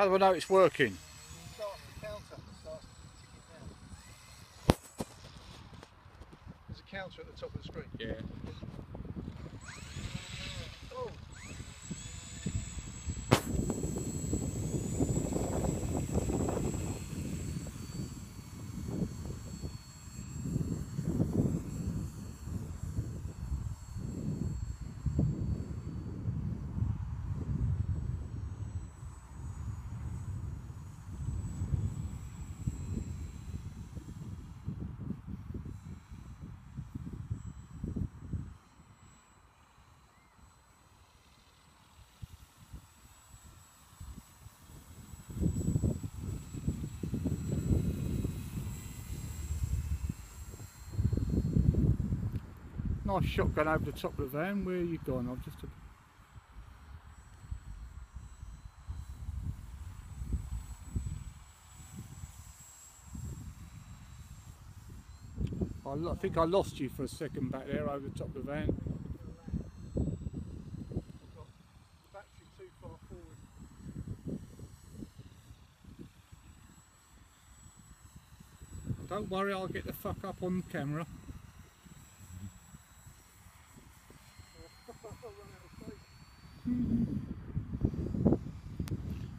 How do I know it's working? Start the counter. Starts ticking down. There's a counter at the top of the screen. Yeah. Nice shotgun over the top of the van. Where are you gone? I've just. I think I lost you for a second back there over the top of the van. Don't worry, I'll get the fuck up on camera.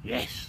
Yes.